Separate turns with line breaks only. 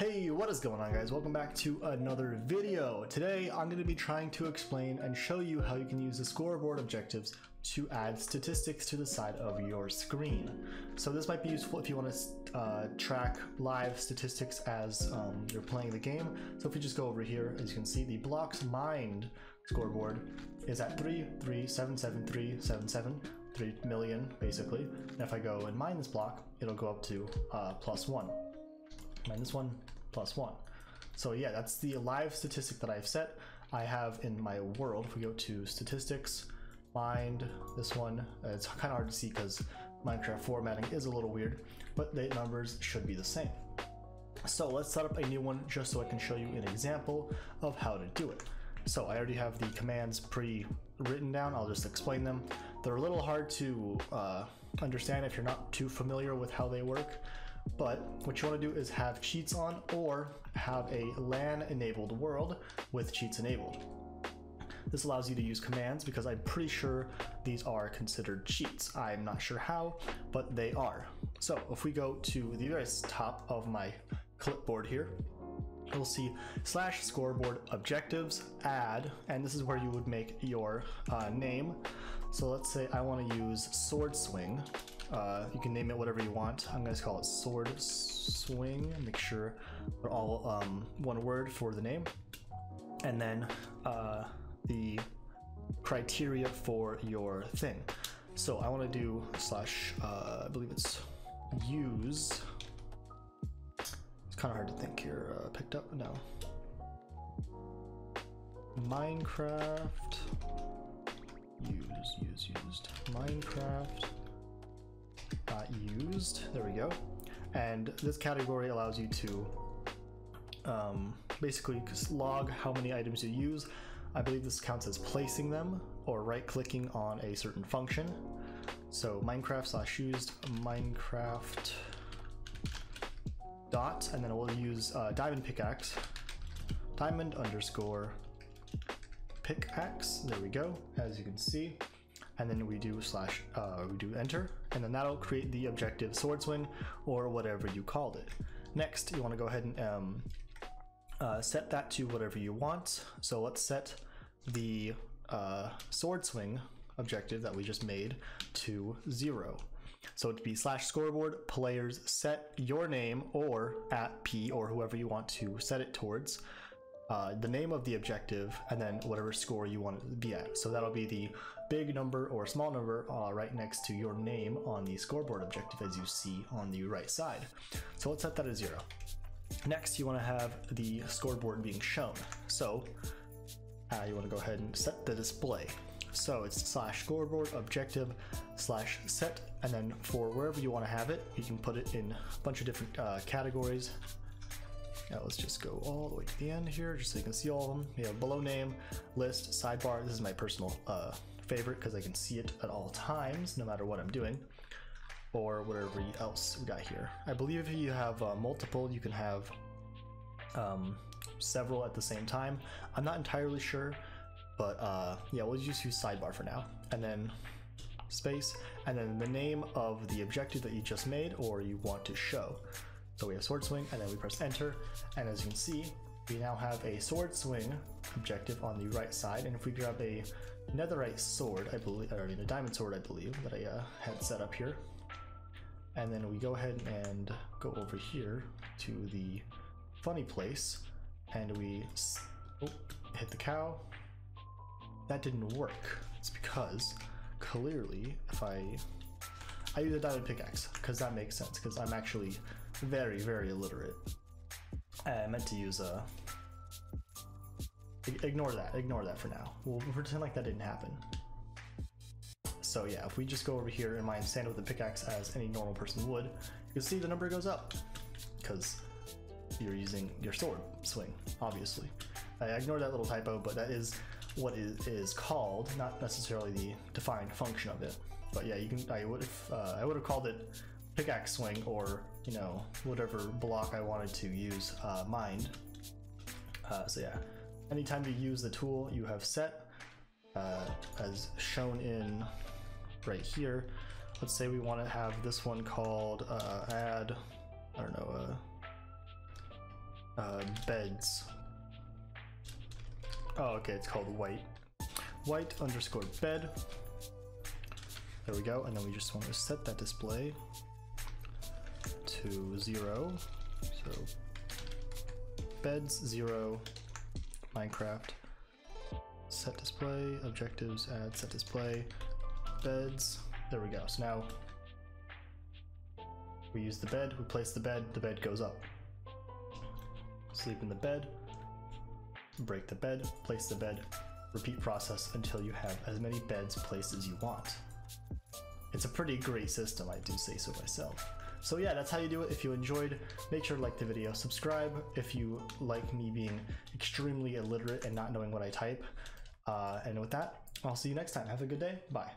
Hey, what is going on guys? Welcome back to another video. Today I'm going to be trying to explain and show you how you can use the scoreboard objectives to add statistics to the side of your screen. So this might be useful if you want to uh, track live statistics as um, you're playing the game. So if we just go over here, as you can see, the blocks mined scoreboard is at 3377377, 3 million basically. And if I go and mine this block, it'll go up to uh, plus one minus one plus one. So yeah, that's the live statistic that I've set. I have in my world, if we go to statistics, mined, this one, uh, it's kind of hard to see because Minecraft formatting is a little weird, but the numbers should be the same. So let's set up a new one just so I can show you an example of how to do it. So I already have the commands pre-written down, I'll just explain them. They're a little hard to uh, understand if you're not too familiar with how they work, but what you want to do is have cheats on or have a LAN enabled world with cheats enabled. This allows you to use commands because I'm pretty sure these are considered cheats. I'm not sure how, but they are. So if we go to the very top of my clipboard here, you'll see slash scoreboard objectives add, and this is where you would make your uh, name. So let's say I want to use sword swing uh, you can name it whatever you want. I'm going to call it Sword Swing. Make sure they're all um, one word for the name. And then uh, the criteria for your thing. So I want to do slash, uh, I believe it's use. It's kind of hard to think here. Uh, picked up? No. Minecraft. Use, use, used. Minecraft used. There we go. And this category allows you to um, basically log how many items you use. I believe this counts as placing them or right clicking on a certain function. So Minecraft slash used Minecraft dot, and then we'll use uh, diamond pickaxe, diamond underscore pickaxe. There we go, as you can see and then we do slash, uh, we do enter, and then that'll create the objective sword swing or whatever you called it. Next, you want to go ahead and um, uh, set that to whatever you want. So let's set the uh, sword swing objective that we just made to zero. So it'd be slash scoreboard players set your name or at P or whoever you want to set it towards uh, the name of the objective, and then whatever score you want to be at. So that'll be the big number or small number uh, right next to your name on the scoreboard objective as you see on the right side. So let's set that as zero. Next, you want to have the scoreboard being shown. So uh, you want to go ahead and set the display. So it's slash scoreboard objective slash set, and then for wherever you want to have it, you can put it in a bunch of different uh, categories now let's just go all the way to the end here, just so you can see all of them. We have below name, list, sidebar. This is my personal uh, favorite because I can see it at all times, no matter what I'm doing, or whatever else we got here. I believe if you have uh, multiple, you can have um, several at the same time. I'm not entirely sure, but uh, yeah, we'll just use sidebar for now. And then space, and then the name of the objective that you just made or you want to show. So we have sword swing and then we press enter. And as you can see, we now have a sword swing objective on the right side. And if we grab a netherite sword, I believe, or I mean a diamond sword, I believe, that I uh, had set up here. And then we go ahead and go over here to the funny place and we oh, hit the cow. That didn't work. It's because clearly if I I use a diamond pickaxe because that makes sense because I'm actually very, very illiterate. I meant to use a. Ignore that. Ignore that for now. We'll pretend like that didn't happen. So yeah, if we just go over here and mine sand with a pickaxe as any normal person would, you can see the number goes up because you're using your sword swing, obviously. I ignore that little typo, but that is what it is called, not necessarily the defined function of it. But yeah, you can. I would have. Uh, I would have called it pickaxe swing or you know whatever block I wanted to use uh, mined. Uh, so yeah, anytime you use the tool you have set uh, as shown in right here. Let's say we want to have this one called uh, add. I don't know. Uh, uh, beds. Oh, okay, it's called white. White underscore bed. There we go, and then we just want to set that display to zero. So beds zero, Minecraft. Set display, objectives, add set display, beds. There we go. So now we use the bed, we place the bed, the bed goes up. Sleep in the bed, break the bed, place the bed, repeat process until you have as many beds placed as you want. It's a pretty great system, I do say so myself. So yeah, that's how you do it. If you enjoyed, make sure to like the video, subscribe if you like me being extremely illiterate and not knowing what I type. Uh, and with that, I'll see you next time. Have a good day. Bye.